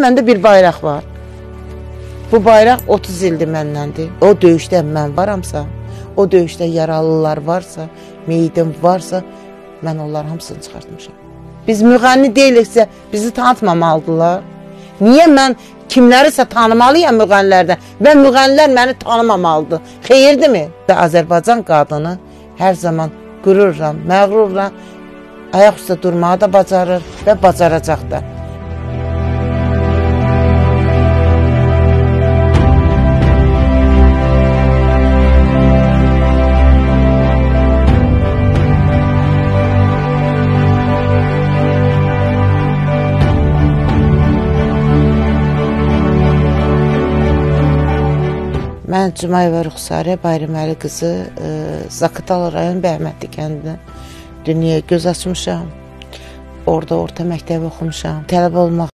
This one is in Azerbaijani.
Məndə bir bayraq var. Bu bayraq 30 ildir məndəndir. O döyüşdə mən varamsa, o döyüşdə yaralılar varsa, meyidim varsa, mən onların hamısını çıxartmışam. Biz müğənni deyiliksə, bizi tanıtmamalıdılar. Niyə mən kimlərisə tanımalıyam müğənnilərdən və müğənnilər məni tanımamalıdır? Xeyirdirmi? Və Azərbaycan qadını hər zaman qürurla, məğrurla ayaq üstə durmağı da bacarır və bacaracaq da. Mən Cümayeva Ruxsarə Bayraməli qızı e, Zaqatala rayon Bəhmətli kəndində dünyaya göz açmışam. Orada orta məktəb oxumuşam. Tələbə olmaq